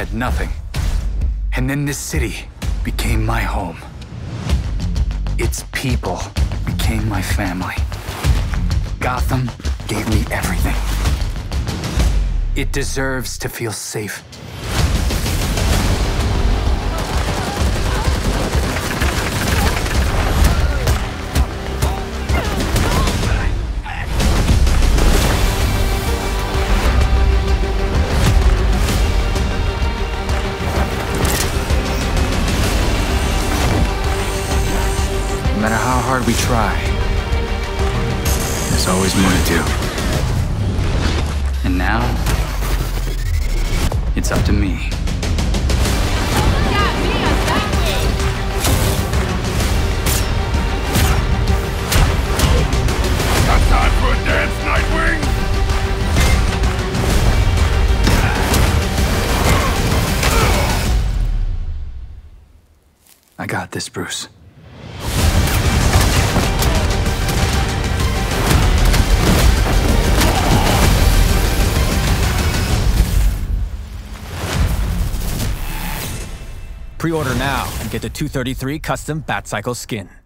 had nothing. And then this city became my home. Its people became my family. Gotham gave me everything. It deserves to feel safe. No matter how hard we try, there's always more to do. And now, it's up to me. I got this, Bruce. Pre-order now and get the 233 Kustom Batcycle skin.